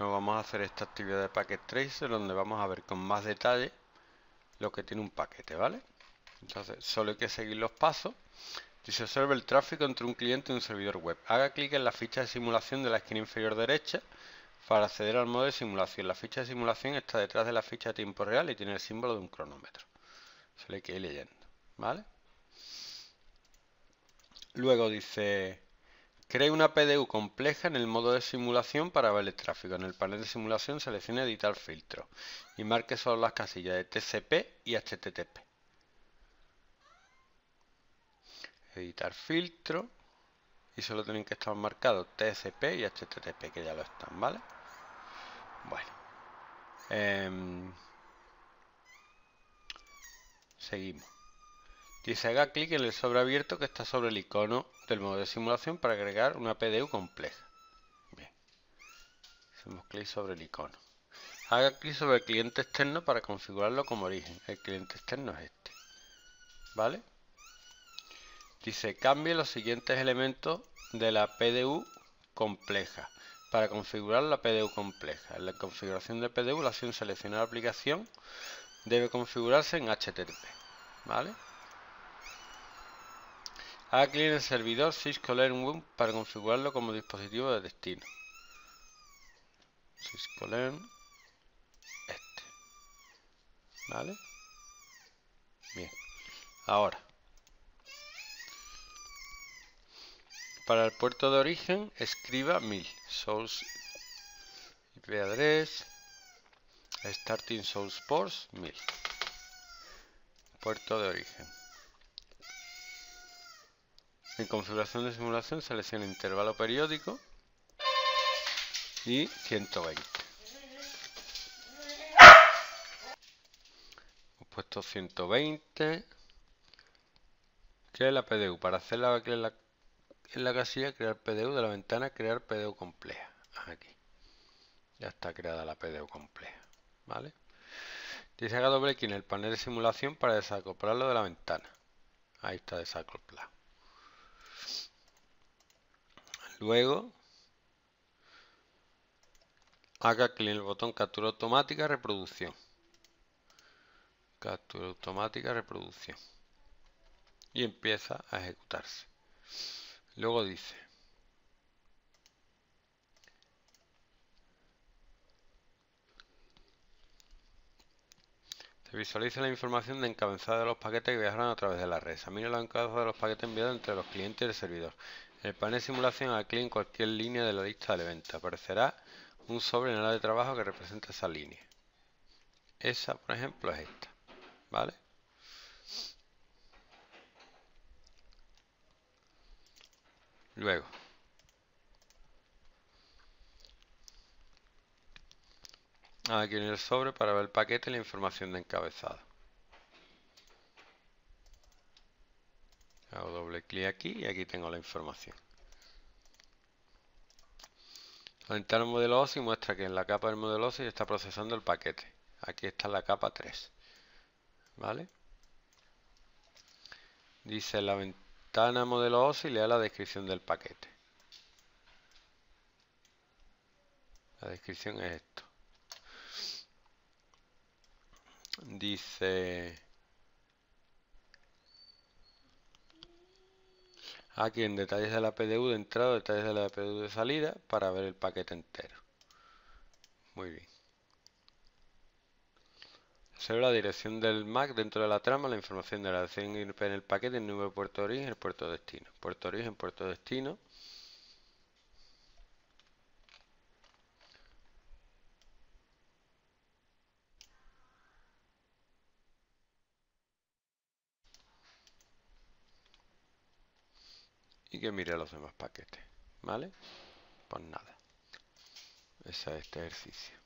Luego vamos a hacer esta actividad de Packet Tracer donde vamos a ver con más detalle lo que tiene un paquete, ¿vale? Entonces, solo hay que seguir los pasos. Dice, observe el tráfico entre un cliente y un servidor web. Haga clic en la ficha de simulación de la esquina inferior derecha para acceder al modo de simulación. La ficha de simulación está detrás de la ficha de tiempo real y tiene el símbolo de un cronómetro. Se le que ir leyendo, ¿vale? Luego dice, cree una PDU compleja en el modo de simulación para ver el tráfico. En el panel de simulación seleccione editar filtro y marque solo las casillas de TCP y HTTP. Editar filtro y solo tienen que estar marcados TCP y HTTP que ya lo están, ¿vale? Bueno. Em, seguimos. Dice haga clic en el sobre abierto que está sobre el icono del modo de simulación para agregar una PDU compleja. Bien. Hacemos clic sobre el icono. Haga clic sobre el cliente externo para configurarlo como origen. El cliente externo es este. ¿Vale? Dice cambie los siguientes elementos de la PDU compleja. Para configurar la PDU compleja. En la configuración de PDU, la acción seleccionar aplicación debe configurarse en HTTP. ¿Vale? Clic en el servidor Cisco para configurarlo como dispositivo de destino. Cisco Learn este. ¿Vale? Bien. Ahora. Para el puerto de origen, escriba 1000. Source IP address. Starting source ports 1000. Puerto de origen. En configuración de simulación selecciona intervalo periódico y 120. Hemos puesto 120. Crea la PDU. Para hacerla en la, en la casilla, crear PDU de la ventana, crear PDU compleja. Aquí. Ya está creada la PDU compleja. ¿Vale? Dice haga doble clic en el panel de simulación para desacoplarlo de la ventana. Ahí está desacoplado. Luego, haga clic en el botón captura automática, reproducción. Captura automática, reproducción. Y empieza a ejecutarse. Luego dice, Se visualiza la información de encabezada de los paquetes que viajaron a través de la red. Examine los encabezados de los paquetes enviados entre los clientes y el servidor. El panel de simulación, clic en cualquier línea de la lista del evento. Aparecerá un sobre en el área de trabajo que representa esa línea. Esa, por ejemplo, es esta. ¿Vale? Luego. Aquí en el sobre para ver el paquete y la información de encabezado. Clic aquí y aquí tengo la información. La ventana modelo OSI muestra que en la capa del modelo OSI está procesando el paquete. Aquí está la capa 3. ¿Vale? Dice la ventana modelo OSI le da la descripción del paquete. La descripción es esto. Dice aquí en detalles de la PDU de entrada, detalles de la PDU de salida para ver el paquete entero. Muy bien. Observa la dirección del MAC dentro de la trama, la información de la dirección IP en el paquete, el número de puerto de origen, el puerto de destino. Puerto origen, puerto de destino. Y que mire los demás paquetes. ¿Vale? Pues nada. Ese es este ejercicio.